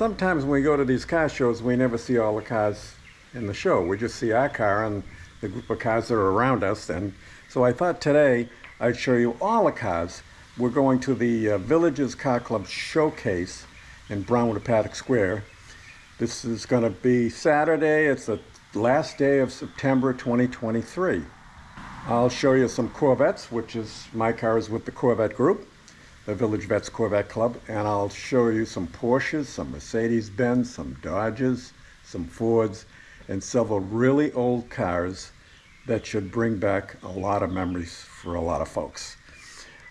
sometimes when we go to these car shows, we never see all the cars in the show. We just see our car and the group of cars that are around us. And so I thought today I'd show you all the cars. We're going to the uh, Villages Car Club Showcase in Brownwood Paddock Square. This is going to be Saturday. It's the last day of September 2023. I'll show you some Corvettes, which is my car is with the Corvette group, the Village Vets Corvette Club, and I'll show you some Porsches, some Mercedes-Benz, some Dodges, some Fords, and several really old cars that should bring back a lot of memories for a lot of folks.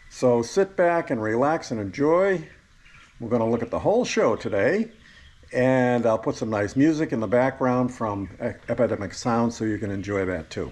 So sit back and relax and enjoy. We're going to look at the whole show today, and I'll put some nice music in the background from Epidemic Sound so you can enjoy that too.